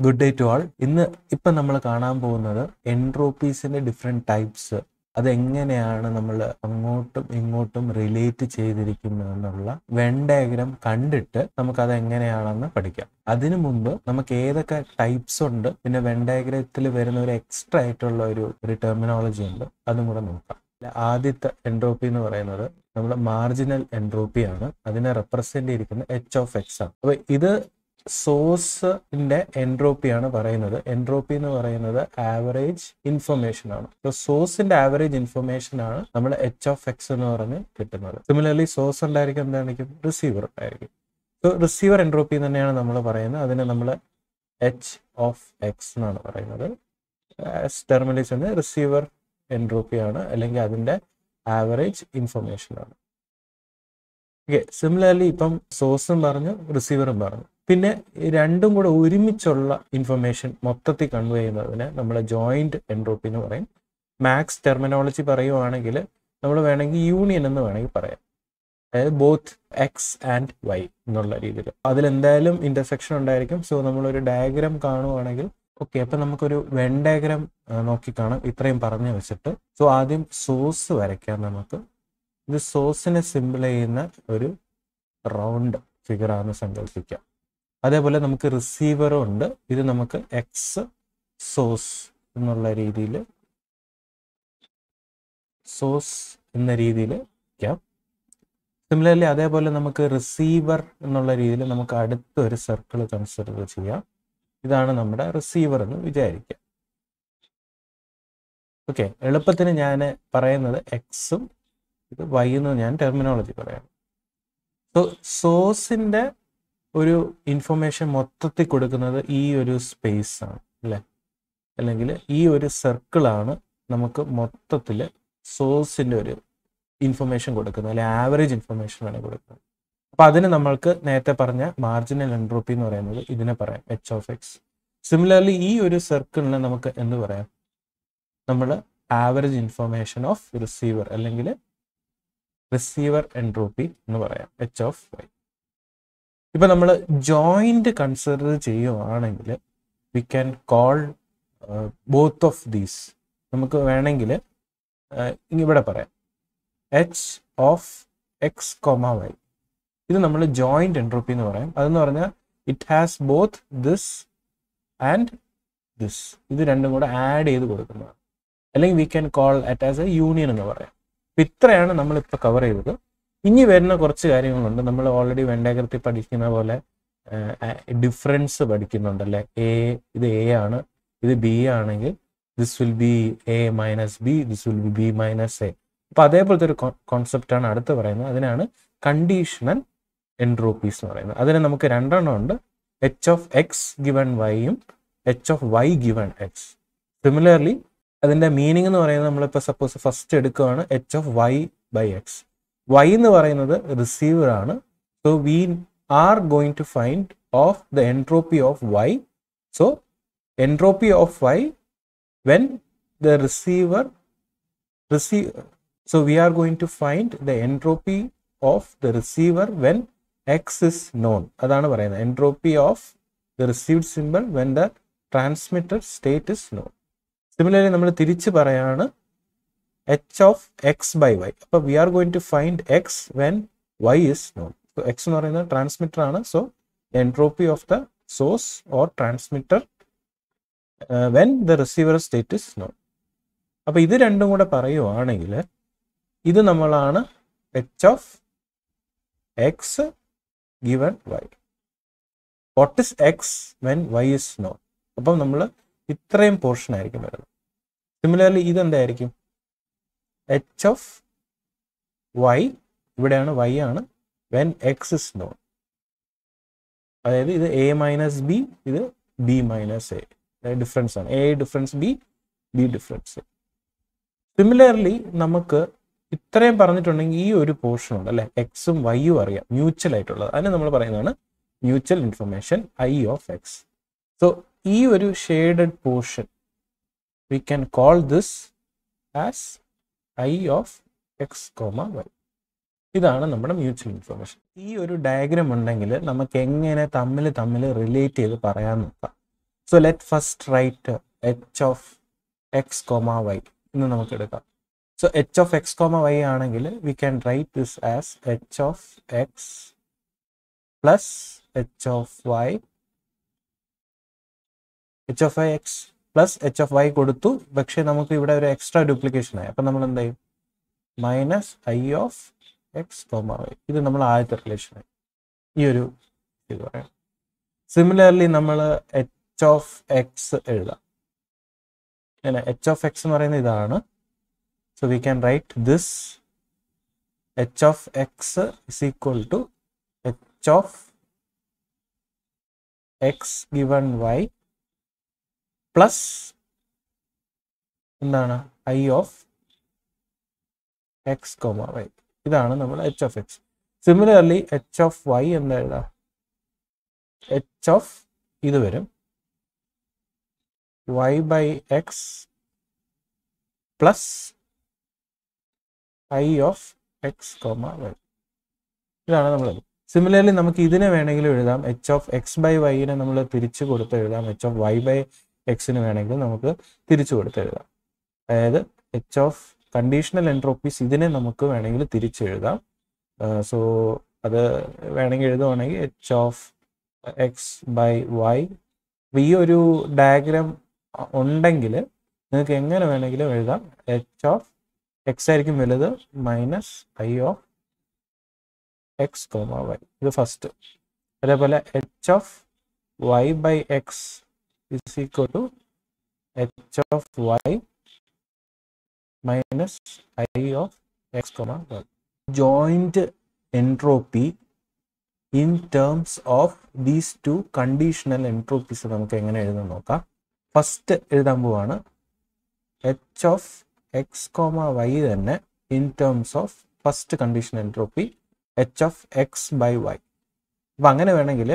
Good day to ആൾ ഇന്ന് ഇപ്പം നമ്മൾ കാണാൻ പോകുന്നത് എൻട്രോപ്പീസിന്റെ ഡിഫറെന്റ് ടൈപ്സ് അതെങ്ങനെയാണ് നമ്മൾ അങ്ങോട്ടും ഇങ്ങോട്ടും റിലേറ്റ് ചെയ്തിരിക്കുന്നതെന്നുള്ള വെൻ ഡയഗ്രാം കണ്ടിട്ട് നമുക്ക് അത് എങ്ങനെയാണെന്ന് പഠിക്കാം. അതിനു മുമ്പ് നമുക്ക് ഏതൊക്കെ ടൈപ്സ് ഉണ്ട്? പിന്നെ വെൻ വരുന്ന ഒരു എക്സ്ട്രാ ആയിട്ടുള്ള ഒരു ഒരു ടെർമിനോളജി ഉണ്ട്. അതും കൂടെ നോക്കാം. ആദ്യത്തെ എൻട്രോപ്പി എന്ന് പറയുന്നത് നമ്മൾ മാർജിനൽ എൻട്രോപ്പി ആണ്. അതിനെ റെപ്രസെന്റ് ചെയ്തിരിക്കുന്നത് എച്ച് ഓഫ് എക്സ് ആണ്. അപ്പൊ ഇത് സോഴ്സിന്റെ എൻട്രോപ്പിയാണ് പറയുന്നത്. എൻട്രോപ്പി എന്ന് പറയുന്നത് ആവറേജ് ഇൻഫർമേഷൻ ആണ്. സോഴ്സിന്റെ ആവറേജ് ഇൻഫർമേഷൻ ആണ് നമ്മൾ എച്ച് ഓഫ് എക്സ് എന്ന് പറഞ്ഞ് കിട്ടുന്നത്. സിമിലർലി സോഴ്സ് ഉണ്ടായിരിക്കും എന്തായിരിക്കും റിസീവർ ഉണ്ടായിരിക്കും. സോ റിസീവർ എൻട്രോപ്പി തന്നെയാണ് നമ്മൾ പറയുന്നത്. അതിനെ നമ്മൾ എച്ച് ഓഫ് എക്സ് എന്നാണ് പറയുന്നത്. ടെർമിനേഷൻ റിസീവർ എൻട്രോപ്പി ആണ്. അല്ലെങ്കിൽ അതിന്റെ ആവറേജ് ഇൻഫർമേഷൻ ആണ്. ഓക്കെ സിമിലർലി ഇപ്പം സോഴ്സും പറഞ്ഞു റിസീവറും പറഞ്ഞു. പിന്നെ രണ്ടും കൂടെ ഒരുമിച്ചുള്ള ഇൻഫർമേഷൻ മൊത്തത്തിൽ കൺവേ ചെയ്യുന്നതിന് നമ്മൾ ജോയിന്റ് എൻട്രോപ്പി എന്ന് പറയും. മാക്സ് ടെർമിനോളജി പറയുവാണെങ്കിൽ നമ്മൾ വേണമെങ്കിൽ യൂണിയൻ എന്ന് വേണമെങ്കിൽ പറയാം. അതായത് ബോത്ത് എക്സ് ആൻഡ് വൈ എന്നുള്ള രീതിയിൽ അതിലെന്തായാലും ഇന്റർസെക്ഷൻ ഉണ്ടായിരിക്കും. സോ നമ്മളൊരു ഡയഗ്രാം കാണുവാണെങ്കിൽ ഓക്കെ അപ്പൊ നമുക്കൊരു വെൻ ഡയഗ്രാം നോക്കി കാണാം ഇത്രയും പറഞ്ഞു വെച്ചിട്ട്. സോ ആദ്യം സോസ് വരയ്ക്കാം നമുക്ക്. ഇത് സോസിനെ സിമ്പിൾ ചെയ്യുന്ന ഒരു റൗണ്ട് ഫിഗർ ആണെന്ന് സങ്കല്പിക്കാം അതേപോലെ നമുക്ക് റിസീവറും ഉണ്ട്. ഇത് നമുക്ക് എക്സ് സോസ് എന്നുള്ള രീതിയിൽ സോസ് എന്ന രീതിയിൽ വയ്ക്കാം. സിമിലർലി അതേപോലെ നമുക്ക് റിസീവർ എന്നുള്ള രീതിയിൽ നമുക്ക് അടുത്ത ഒരു സർക്കിൾ കൺസിഡർ ചെയ്യാം. ഇതാണ് നമ്മുടെ റിസീവർ എന്ന് വിചാരിക്കാം. ഓക്കെ എളുപ്പത്തിന് ഞാൻ പറയുന്നത് എക്സും ഇത് വൈ എന്ന് ഞാൻ ടെർമിനോളജി പറയാം സോ ഒരു ഇൻഫർമേഷൻ മൊത്തത്തിൽ കൊടുക്കുന്നത് ഈ ഒരു സ്പേസ് ആണ് അല്ലേ? അല്ലെങ്കിൽ ഈ ഒരു സർക്കിളാണ് നമുക്ക് മൊത്തത്തിൽ സോഴ്സിന്റെ ഒരു ഇൻഫർമേഷൻ കൊടുക്കുന്നത് അല്ലെ ആവറേജ് ഇൻഫർമേഷൻ ആണ് കൊടുക്കുന്നത്. അപ്പൊ അതിന് നമ്മൾക്ക് നേരത്തെ പറഞ്ഞ മാർജിനൽ എൻട്രോപ്പി എന്ന് പറയുന്നത് ഇതിനെ പറയാം എച്ച് ഓഫ് എക്സ് സിമിലർലി ഈ ഒരു സർക്കിളിനെ നമുക്ക് എന്ത് പറയാം? നമ്മൾ ആവറേജ് ഇൻഫർമേഷൻ ഓഫ് റിസീവർ അല്ലെങ്കിൽ റിസീവർ എൻട്രോപ്പി എന്ന് പറയാം എച്ച് ഓഫ് വൈ ഇപ്പൊ നമ്മൾ ജോയിന്റ് കൺസിഡർ ചെയ്യുവാണെങ്കിൽ we can call both of these നമുക്ക് വേണമെങ്കിൽ ഇവിടെ പറയാം. H of x comma y ഇത് നമ്മൾ ജോയിന്റ് എൻട്രോപ്പി എന്ന് പറയും. അതെന്ന് പറഞ്ഞാൽ it has both this and this ഇത് രണ്ടും കൂടെ ആഡ് ചെയ്ത് കൊടുക്കുന്നതാണ്. അല്ലെങ്കിൽ we can call it as a union എന്ന് പറയാം. ഇത്രയാണ് നമ്മളിപ്പോൾ കവർ ചെയ്തത്. ഇനി വരുന്ന കുറച്ച് കാര്യങ്ങളുണ്ട്. നമ്മൾ ഓൾറെഡി വെണ്ടാഗ്രത്തിൽ പഠിക്കുന്ന പോലെ ഡിഫറൻസ് പഠിക്കുന്നുണ്ടല്ലേ എ ഇത് എ ആണ്. ഇത് ബി ആണെങ്കിൽ this will be a minus b this will be b minus a അപ്പൊ അതേപോലത്തെ ഒരു കോൺസെപ്റ്റ് ആണ് അടുത്ത് പറയുന്നത്. അതിനാണ് കണ്ടീഷണൽ എൻട്രോപ്പീസ് എന്ന് പറയുന്നത്. അതിന് നമുക്ക് രണ്ടെണ്ണം ഉണ്ട്. H of X given വൈയും h of y given x similarly അതിന്റെ മീനിങ് എന്ന് പറയുന്നത് നമ്മളിപ്പോൾ സപ്പോസ് ഫസ്റ്റ് എടുക്കുകയാണ് h of y by x y എന്ന് പറയുന്നത് റിസീവർ ആണ്. So we are going to find of the entropy of y so entropy of y when the receiver receive so we are going to find the entropy of the receiver when x is known അതാണ് പറയുന്നത്. Entropy of the received simple when the transmitted state is known similarly നമ്മൾ തിരിച്ച് പറയാണ് h of x by y അപ്പൊ we are going to find x when y is known x എന്ന് പറയുന്നത് transmitter ആണ്. So entropy of the source or transmitter when the receiver state is known അപ്പൊ ഇത് രണ്ടും കൂടെ പറയുവാണെങ്കിൽ ഇത് നമ്മളാണ് h of x given y what is x when y is known അപ്പം നമ്മൾ ഇത്രയും പോർഷൻ ആയിരിക്കും വരുന്നത്. സിമിലർലി ഇതെന്തായിരിക്കും? എച്ച് ഓഫ് വൈ ഇവിടെയാണ് വൈ ആണ്. വെൻ എക്സ് ഇസ് നോൺ അതായത് ഇത് എ മൈനസ് ബി ഇത് ബി മൈനസ് എ ഡിഫറൻസ് ആണ്. A difference b b difference similarly നമുക്ക് ഇത്രയും പറഞ്ഞിട്ടുണ്ടെങ്കിൽ ഈ ഒരു പോർഷൻ ഉണ്ട് അല്ലെ? എക്സും വൈയും അറിയാം. മ്യൂച്വൽ ആയിട്ടുള്ളത്. അതിന് നമ്മൾ പറയുന്നതാണ് mutual information I of x so ഈ ഒരു shaded portion we can call this as I of x comma y ഇതാണ് നമ്മുടെ മ്യൂച്വൽ ഇൻഫർമേഷൻ ഈ ഒരു ഡയഗ്രാം ഉണ്ടെങ്കിൽ നമുക്ക് എങ്ങനെ തമ്മിൽ തമ്മിൽ റിലേറ്റ് ചെയ്ത് പറയാൻ നോക്കാം. So let first write h of x comma y എന്ന് നമുക്ക് എടുക്കാം. So h of x comma y ആണെങ്കിൽ we can write this as h of x plus h of y h of x plus h f y കൊടുത്തു. പക്ഷേ നമുക്ക് ഇവിടെ ഒരു extra duplication ആയി. അപ്പം നമ്മൾ എന്ത് ചെയ്യും minus I of x comma y ഇത് നമ്മൾ ആദ്യത്തെ റിലേഷൻ ആയി. ഈ ഒരു ഇത് പറയാം. സിമിലർലി നമ്മൾ എച്ച് ഓഫ് എക്സ് എഴുതാം. എച്ച് ഓഫ് എക്സ് എന്ന് പറയുന്നത് ഇതാണ്. So we can write this H of X is equal to H of X given Y plus എന്താണ്? I of X comma Y ഇതാണ് നമ്മൾ H of X similarly H of Y എന്താ എഴുതാം. H of ഇത് വരും. Y by X plus I of X comma Y ഇതാണ് നമ്മൾ similarly നമുക്ക് ഇതിനെ വേണമെങ്കിലും എഴുതാം. എച്ച് ഓഫ് എക്സ് ബൈ വൈനെ നമ്മൾ തിരിച്ചു കൊടുത്ത് എഴുതാം. എച്ച് ഓഫ് വൈ ബൈ എക്സിന് വേണമെങ്കിൽ നമുക്ക് തിരിച്ചു കൊടുത്ത് എഴുതാം അതായത് എച്ച് ഓഫ് കണ്ടീഷണൽ എൻട്രോപ്പീസ് ഇതിനെ നമുക്ക് വേണമെങ്കിൽ തിരിച്ചെഴുതാം. സോ അത് വേണമെങ്കിൽ എഴുതുവാണെങ്കിൽ h of x by y ഈ ഒരു ഡയഗ്രാം ഉണ്ടെങ്കിൽ നിങ്ങൾക്ക് എങ്ങനെ വേണമെങ്കിലും എഴുതാം. എച്ച് ഓഫ് എക്സ് ആയിരിക്കും വലുത് minus I of x comma y ഇത് ഫസ്റ്റ് അതേപോലെ h of y by x is equal to h of y minus i of x comma y. Joint entropy in terms of these two conditional entropies നമുക്ക് എങ്ങനെ എഴുതാൻ നോക്കാം? First എഴുതാൻ പോവാണ്. H of x comma y തന്നെ in terms of first condition entropy h of x by y അപ്പം അങ്ങനെ വേണമെങ്കിൽ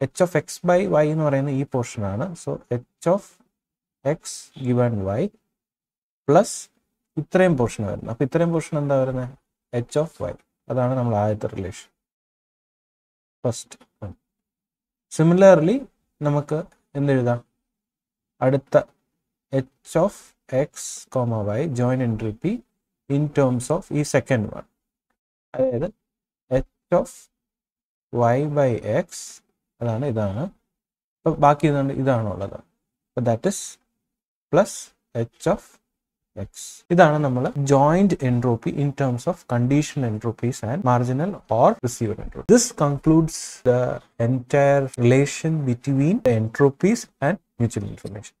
h of x by y എന്ന് പറയുന്ന ഈ പോർഷനാണ് so h of x given y plus ഇത്രയും പോർഷൻ വരുന്നത്. അപ്പം ഇത്രയും പോർഷൻ എന്താ വരുന്നത് എച്ച് ഓഫ് വൈ അതാണ് നമ്മൾ ആദ്യത്തെ റിലേഷൻ ഫസ്റ്റ് സിമിലർലി നമുക്ക് എന്തെഴുതാം? അടുത്ത h of x comma y join p in terms of ഈ സെക്കൻഡ് വൺ അതായത് h of y by x അതാണ് ഇതാണ്. അപ്പോൾ ബാക്കി ഇതുണ്ട് ഇതാണുള്ളത്. അപ്പോൾ that is plus h of x ഇതാണ് നമ്മൾ joint entropy in terms of condition entropies and marginal or receiver entropy this concludes the entire relation between entropies and mutual information.